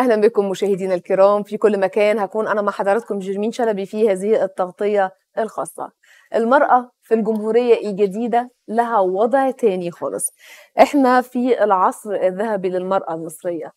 أهلا بكم مشاهدينا الكرام. في كل مكان هكون أنا مع حضراتكم جرمين شلبي في هذه التغطية الخاصة. المرأة في الجمهورية الجديده لها وضع تاني خالص. إحنا في العصر الذهبي للمرأة المصرية.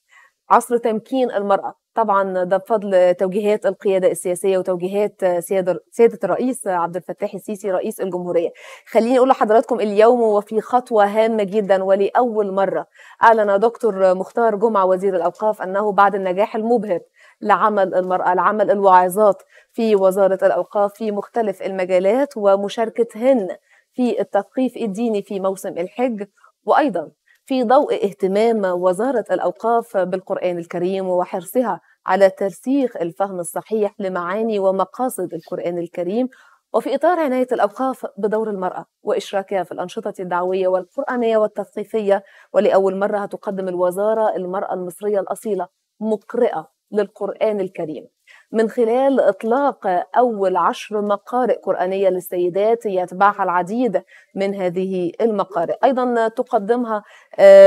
عصر تمكين المرأة. طبعا ده بفضل توجيهات القيادة السياسية وتوجيهات سيادة سيادة الرئيس عبد الفتاح السيسي رئيس الجمهورية. خليني أقول لحضراتكم اليوم وفي خطوة هامة جدا ولأول مرة أعلن دكتور مختار جمعة وزير الأوقاف أنه بعد النجاح المبهر لعمل المرأة لعمل الواعظات في وزارة الأوقاف في مختلف المجالات ومشاركتهن في التثقيف الديني في موسم الحج وأيضا في ضوء اهتمام وزارة الأوقاف بالقرآن الكريم وحرصها على ترسيخ الفهم الصحيح لمعاني ومقاصد القرآن الكريم وفي إطار عناية الأوقاف بدور المرأة وإشراكها في الأنشطة الدعوية والقرآنية والتثقيفية. ولأول مرة هتقدم الوزارة المرأة المصرية الأصيلة مقرئة للقرآن الكريم. من خلال إطلاق أول عشر مقارئ قرآنية للسيدات يتبعها العديد من هذه المقارئ. أيضا تقدمها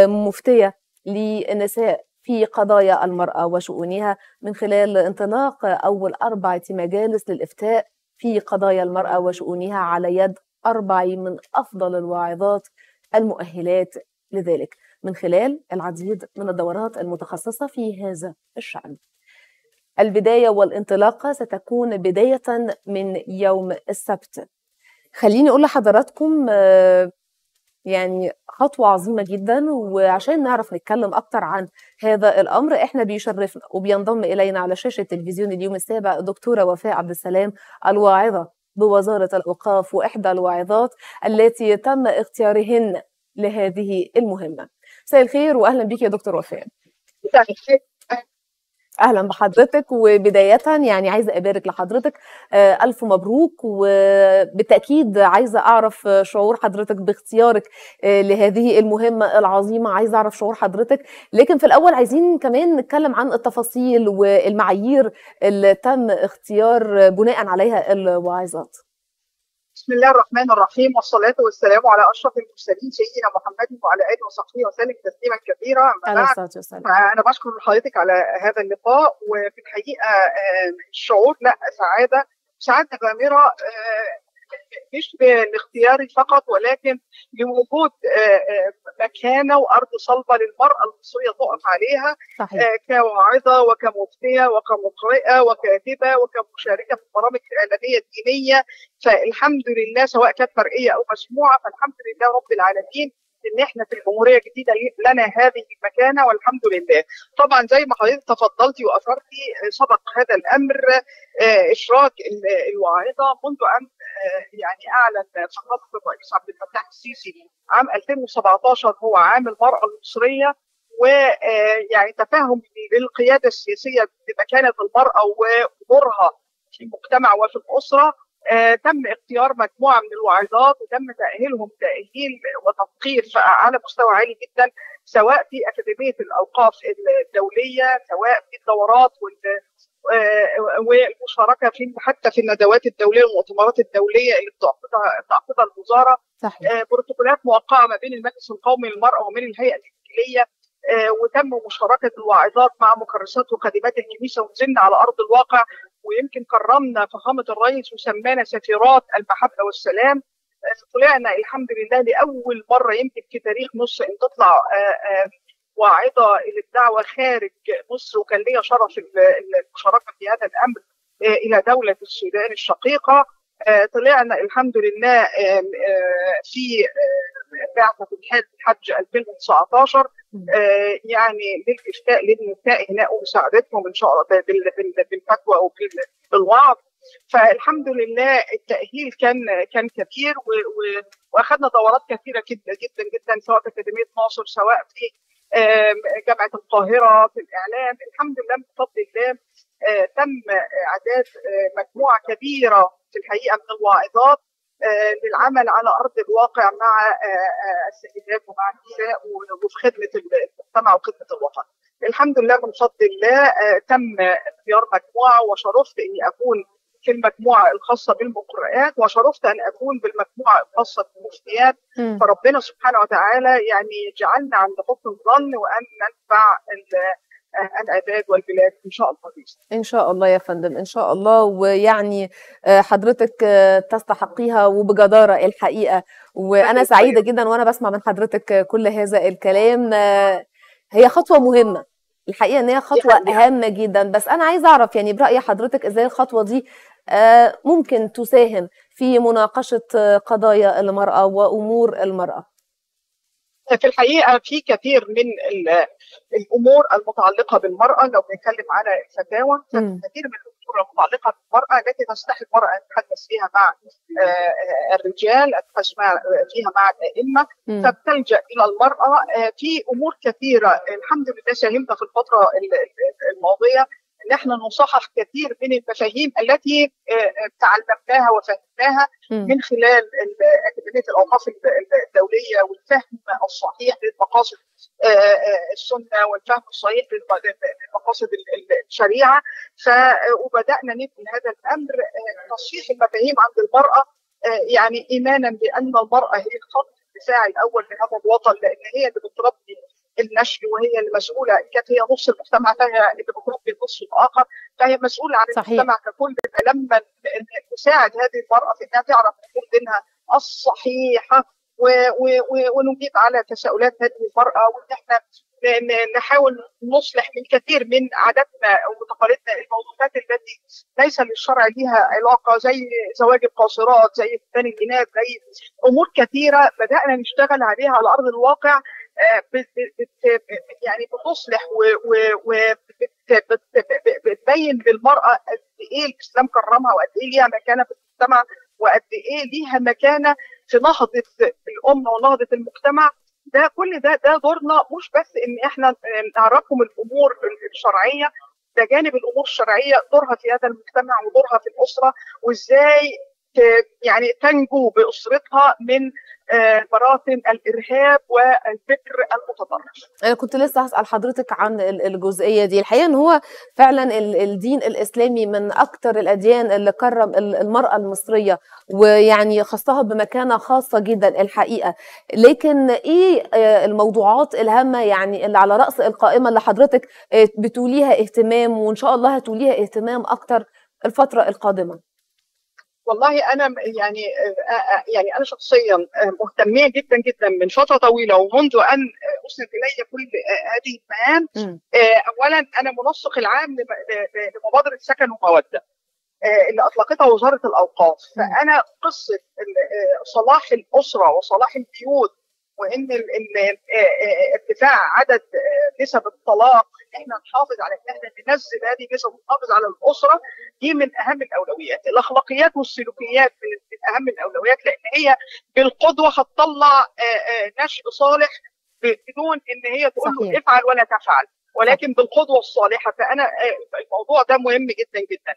مفتية للنساء في قضايا المرأة وشؤونها من خلال انطلاق أول أربعة مجالس للإفتاء في قضايا المرأة وشؤونها على يد أربع من أفضل الواعظات المؤهلات لذلك من خلال العديد من الدورات المتخصصة في هذا الشأن. البداية والانطلاقة ستكون بداية من يوم السبت. خليني أقول لحضراتكم يعني خطوة عظيمة جدا وعشان نعرف نتكلم أكتر عن هذا الأمر إحنا بيشرفنا وبينضم إلينا على شاشة تلفزيون اليوم السابع الدكتورة وفاء عبد السلام الواعظة بوزارة الأوقاف وإحدى الواعظات التي تم اختيارهن لهذه المهمة. مساء الخير وأهلا بك يا دكتور وفاء. أهلا بحضرتك وبداية يعني عايزة أبارك لحضرتك ألف مبروك وبالتأكيد عايزة أعرف شعور حضرتك باختيارك لهذه المهمة العظيمة عايزة أعرف شعور حضرتك. لكن في الأول عايزين كمان نتكلم عن التفاصيل والمعايير اللي تم اختيار بناء عليها الواعظات بسم الله الرحمن الرحيم والصلاة والسلام على أشرف المرسلين سيدنا محمد وعلى آله وصحبه وسلم تسليما كثيرا أنا بشكر حضرتك على هذا اللقاء وفي الحقيقة الشعور لا سعادة. سعادة غامرة مش بالاختيار فقط ولكن لوجود مكانة وأرض صلبة للمرأة المصرية تقف عليها صحيح. كواعظة وكمفتية وكمقرئة وكاتبة وكمشاركة في البرامج الإعلامية الدينية فالحمد لله سواء كانت مرئيه أو مسموعة فالحمد لله رب العالمين إن إحنا في الجمهورية الجديدة لنا هذه المكانة والحمد لله. طبعا زي ما حضرتك تفضلتي وافرتي سبق هذا الأمر إشراك الواعظه منذ أن يعني أعلن فخامه الرئيس عبد الفتاح السيسي عام 2017 هو عام المرأة المصرية ويعني تفهم للقيادة السياسية بمكانة المرأة ودورها في المجتمع وفي الأسرة آه تم اختيار مجموعة من الواعظات وتم تأهيلهم تاهيل وتثقيف على مستوى عالي جدا سواء في أكاديمية الأوقاف الدولية سواء في الدورات آه والمشاركة في حتى في الندوات الدولية والمؤتمرات الدولية اللي بتعقدها بتعقدها الوزارة. صحيح. آه بروتوكولات موقعة ما بين المجلس القومي للمرأة ومن الهيئة الانجليزيه وتم مشاركة الواعظات مع مكرسات وخادمات الكنيسه ونزلنا على أرض الواقع. ويمكن كرمنا فخامة الرئيس وسمانا سفيرات المحبة والسلام طلعنا الحمد لله لأول مرة يمكن في تاريخ مصر إن تطلع واعظة للدعوة خارج مصر وكان ليا شرف المشاركه في هذا الأمر إلى دولة السودان الشقيقة. طلعنا الحمد لله في بعثة الحج 2019 يعني للافتاء للنساء هنا ومساعدتهم إن شاء الله بالفتوى وبالوعظ فالحمد لله التأهيل كان كان كبير وأخذنا دورات كثيرة جدا جدا جدا سواء في أكاديمية ناصر سواء في جامعة القاهرة في الإعلام. الحمد لله بفضل الله تم إعداد مجموعة كبيرة في الحقيقة من الواعظات للعمل على أرض الواقع مع السيدات ومع النساء وفي خدمة المجتمع وخدمة الوطن. الحمد لله من فضل الله تم اختيار مجموعة وشرفت إني أكون في المجموعة الخاصة بالمقرئات وشرفت أن أكون بالمجموعة الخاصة بالمفتيات فربنا سبحانه وتعالى يعني جعلنا عند حسن الظن وأن ننفع العباد والبلاد إن شاء الله إن شاء الله يا فندم إن شاء الله. ويعني حضرتك تستحقيها وبجدارة الحقيقة. وأنا سعيدة جدا وأنا بسمع من حضرتك كل هذا الكلام. هي خطوة مهمة. الحقيقة إن هي خطوة هامة جدا. بس أنا عايزه أعرف يعني برأي حضرتك إزاي الخطوة دي ممكن تساهم في مناقشة قضايا المرأة وأمور المرأة؟ في الحقيقة في كثير من الأمور المتعلقة بالمرأة لو بنتكلم على الفتاوى كثير من الأمور المتعلقة بالمرأة التي تستحي المرأة أن تتحدث فيها مع الرجال تتحدث فيها مع الأئمة. فبتلجأ إلى المرأة في أمور كثيرة. الحمد لله ساهمنا في الفترة الماضية ان إحنا نصحح كثير من المفاهيم التي تعلمناها وفهمناها من خلال أكاديمية الأوقاف الدولية والفهم الصحيح للمقاصد السنة والفهم الصحيح لمقاصد الشريعة. وبدانا نبني هذا الأمر تصحيح المفاهيم عند المرأة يعني إيمانا بأن المرأة هي الخط الدفاعي الأول لهذا الوطن لأن هي اللي بتربي النشء وهي المسؤولة. إن كانت هي نص المجتمع فهي اللي بتربي النص الآخر فهي مسؤولة عن صحيح. المجتمع ككل. فلما نساعد هذه المرأة في إنها تعرف حدود دينها الصحيحة ونجيب على تساؤلات هذه المرأة وإن إحنا نحاول نصلح من كثير من عاداتنا وتقاليدنا الموضوعات التي ليس للشرع لها علاقة زي زواج القاصرات زي ختان الإناث زي أمور كثيرة بدأنا نشتغل عليها على أرض الواقع. يعني بتصلح وبتبين للمرأة قد إيه الإسلام كرمها وقد إيه ليها مكانة في المجتمع وقد إيه ليها مكانة في نهضة الأمة ونهضة المجتمع. ده كل ده ده دورنا مش بس إن إحنا نعرفهم الأمور الشرعية ده جانب الأمور الشرعية دورها في هذا المجتمع ودورها في الأسرة وإزاي يعني تنجو بأسرتها من براثن الإرهاب والفكر المتطرف. أنا كنت لسه هسأل حضرتك عن الجزئية دي، الحقيقة إن هو فعلا الدين الإسلامي من أكثر الأديان اللي كرم المرأة المصرية ويعني خصها بمكانة خاصة جدا الحقيقة، لكن إيه الموضوعات الهامة يعني اللي على رأس القائمة اللي حضرتك بتوليها اهتمام وإن شاء الله هتوليها اهتمام أكثر الفترة القادمة؟ والله أنا يعني يعني أنا شخصيا مهتميه جدا جدا من فترة طويلة ومنذ أن اسند إلي كل هذه المهام اولا أنا منسق العام لمبادرة سكن ومودة اللي أطلقتها وزارة الأوقاف. فأنا قصة صلاح الأسرة وصلاح البيوت وإن ارتفاع عدد نسب الطلاق ان إحنا نحافظ على ان إحنا ننزل هذه النسب ونحافظ على الأسرة دي من أهم الأولويات، الأخلاقيات والسلوكيات من أهم الأولويات لأن هي بالقدوة هتطلع نشء صالح بدون إن هي تقول له افعل ولا تفعل. ولكن بالقدوة الصالحة فأنا الموضوع ده مهم جدا جدا.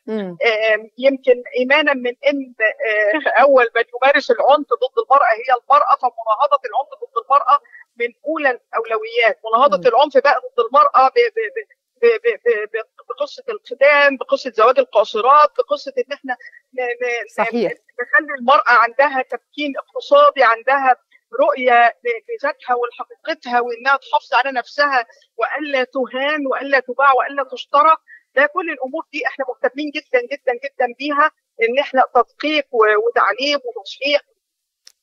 يمكن إيمانا من إن أول من يمارس العنف ضد المرأة هي المرأة فمناهضة العنف ضد المرأة من أولى الأولويات. مناهضة العنف بقى ضد المرأة بقصة الختان بقصة زواج القاصرات بقصة إن إحنا صحيح. نخلي المرأة عندها تمكين اقتصادي عندها رؤية لذاتها ولحقيقتها وإنها تحافظ على نفسها وألا تهان وألا تباع وألا تشترى ده كل الأمور دي إحنا مهتمين جدا جدا جدا بيها إن إحنا تدقيق وتعليم وتصحيح.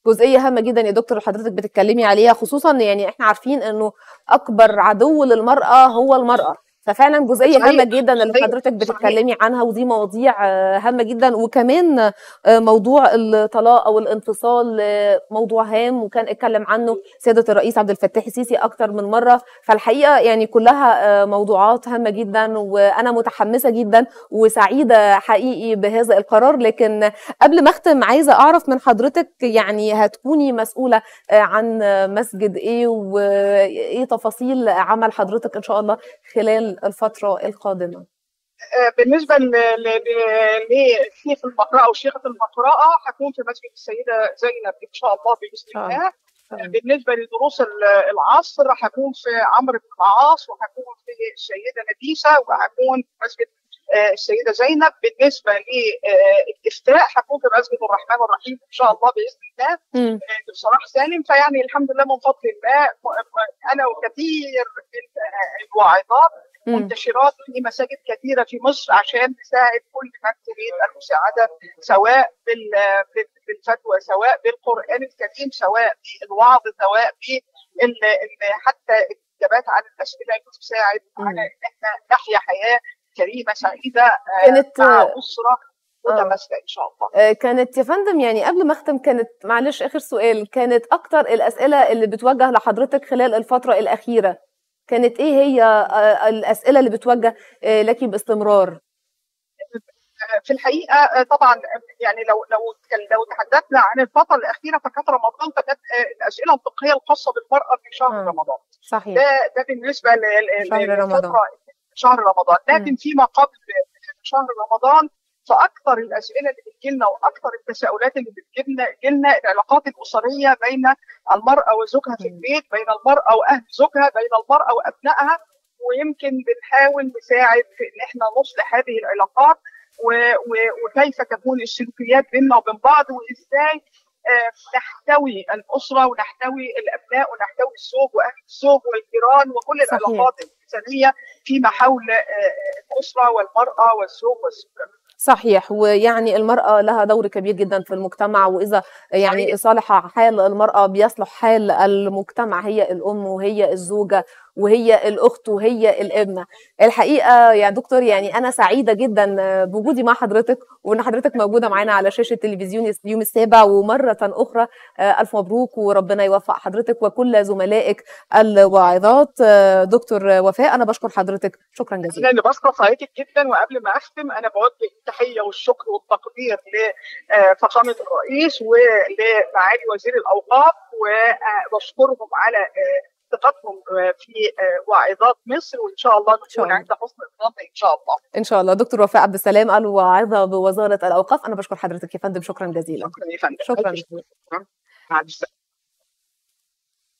جزئية هامة جدا يا دكتور حضرتك بتتكلمي عليها خصوصا يعني إحنا عارفين إنه أكبر عدو للمرأة هو المرأة. ففعلا جزئية هامة جدا اللي حضرتك بتتكلمي عنها ودي مواضيع هامة جدا. وكمان موضوع الطلاق أو الانفصال موضوع هام وكان اتكلم عنه سيادة الرئيس عبد الفتاح السيسي أكتر من مرة. فالحقيقة يعني كلها موضوعات هامة جدا وأنا متحمسة جدا وسعيدة حقيقي بهذا القرار. لكن قبل ما أختم عايزة أعرف من حضرتك يعني هتكوني مسؤولة عن مسجد إيه وإيه تفاصيل عمل حضرتك إن شاء الله خلال الفترة القادمة؟ بالنسبة لشيخ المقرأة وشيخة المقرأة هكون في مسجد السيدة زينب إن شاء الله بإذن الله. بالنسبة لدروس العصر هكون في عمرو بن العاص وهكون في السيدة نفيسة وهكون في مسجد السيدة زينب. بالنسبة للافتاء هكون في مسجد الرحمن الرحيم إن شاء الله بإذن الله. بصلاح سالم فيعني الحمد لله من فضل الله أنا وكثير من الواعظات منتشرات في مساجد كثيرة في مصر عشان نساعد كل من تريد المساعدة سواء بالفتوى سواء بالقرآن الكريم سواء بالوعظ سواء بال حتى الإجابات عن الأسئلة اللي تساعد على إن إحنا نحيا حياة كريمة سعيدة كانت مع أسرة متماسكة إن شاء الله. كانت يا فندم يعني قبل ما أختم كانت معلش آخر سؤال كانت أكتر الأسئلة اللي بتوجه لحضرتك خلال الفترة الأخيرة؟ كانت إيه هي الأسئلة اللي بتوجه لك باستمرار؟ في الحقيقة طبعا يعني لو لو لو تحدثنا عن الفترة الأخيرة فكانت رمضان فكانت الأسئلة الفقهيه الخاصة بالمرأة في شهر آه. رمضان. صحيح. ده ده بالنسبة شهر رمضان. شهر رمضان لكن فيما قبل شهر رمضان فأكثر الأسئلة اللي بتجي لنا وأكثر التساؤلات اللي بتجي لنا العلاقات الأسرية بين المرأة وزوجها في البيت بين المرأة وأهل زوجها بين المرأة وأبنائها ويمكن بنحاول نساعد في إن إحنا نصلح هذه العلاقات وكيف تكون السلوكيات بيننا وبين بعض وإزاي نحتوي الأسرة ونحتوي الأبناء ونحتوي الزوج وأهل الزوج والجيران وكل صحيح. العلاقات الانسانيه فيما حول الأسرة والمرأة والزوج والزوجه صحيح. ويعني المرأة لها دور كبير جدا في المجتمع وإذا يعني صالح حال المرأة بيصلح حال المجتمع هي الأم وهي الزوجة. وهي الأخت وهي الابنة. الحقيقة يا دكتور يعني أنا سعيدة جدا بوجودي مع حضرتك وإن حضرتك موجودة معانا على شاشة تلفزيون اليوم السابع ومرة أخرى ألف مبروك وربنا يوفق حضرتك وكل زملائك الواعظات دكتور وفاء أنا بشكر حضرتك. شكرا جزيلا. أنا بشكر حضرتك جدا وقبل ما أختم أنا بوجه التحية والشكر والتقدير لفخامة الرئيس ولمعالي وزير الأوقاف وبشكرهم على ثقتهم في واعظات مصر وإن شاء الله نكون عند حسن الظن إن شاء الله. إن شاء الله دكتور وفاء عبد السلام الواعظه بوزارة الأوقاف أنا بشكر حضرتك يا فندم شكرا جزيلا. شكرا يا فندم. شكرا جزيلا.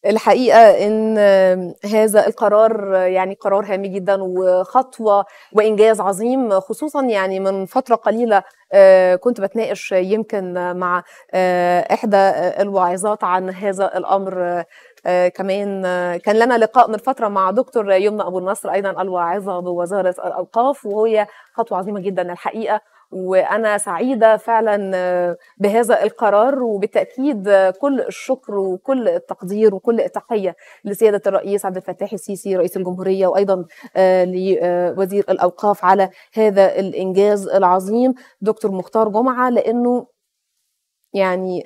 الحقيقة إن هذا القرار يعني قرار هام جدا وخطوة وإنجاز عظيم خصوصا يعني من فترة قليلة كنت بتناقش يمكن مع إحدى الواعظات عن هذا الأمر كمان كان لنا لقاء من فترة مع دكتور يمنى أبو النصر أيضا الواعظة بوزارة الأوقاف وهي خطوة عظيمة جدا الحقيقة. وأنا سعيدة فعلا بهذا القرار وبالتأكيد كل الشكر وكل التقدير وكل التحية لسيادة الرئيس عبد الفتاح السيسي رئيس الجمهورية وأيضا لوزير الأوقاف على هذا الإنجاز العظيم. دكتور مختار جمعة لأنه يعني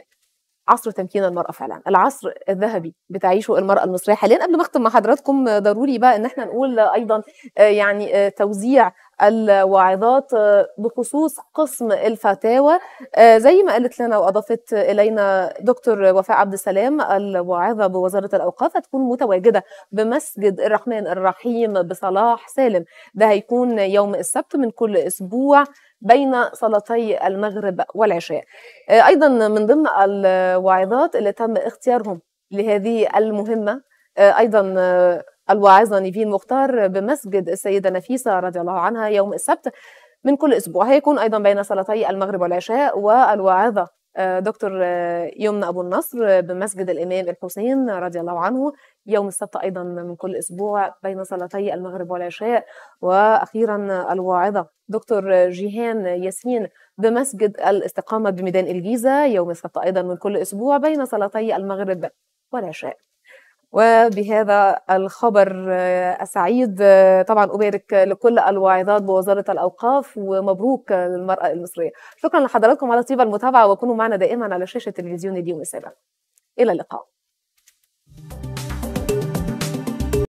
عصر تمكين المرأة فعلا. العصر الذهبي بتعيشه المرأة المصرية حاليا قبل ما أختم مع حضراتكم ضروري بقى إن إحنا نقول أيضا يعني توزيع الواعظات بخصوص قسم الفتاوى. زي ما قالت لنا وأضافت إلينا دكتور وفاء عبد السلام الواعظه بوزارة الأوقاف هتكون متواجدة بمسجد الرحمن الرحيم بصلاح سالم. ده هيكون يوم السبت من كل أسبوع. بين صلاتي المغرب والعشاء. أيضا من ضمن الواعظات اللي تم اختيارهم لهذه المهمة أيضا الواعظه نيفين مختار بمسجد السيدة نفيسة رضي الله عنها يوم السبت من كل أسبوع. هيكون أيضا بين صلاتي المغرب والعشاء والواعظة دكتور يمنى أبو النصر بمسجد الإمام الحسين رضي الله عنه يوم السبت أيضا من كل أسبوع بين صلاتي المغرب والعشاء وأخيرا الواعظة دكتور جيهان ياسين بمسجد الاستقامة بميدان الجيزة يوم السبت أيضا من كل أسبوع بين صلاتي المغرب والعشاء. وبهذا الخبر السعيد طبعا أبارك لكل الواعظات بوزارة الأوقاف ومبروك للمرأة المصرية. شكرا لحضراتكم على طيب المتابعة وكونوا معنا دائما على شاشة تلفزيون اليوم السابع. إلى اللقاء.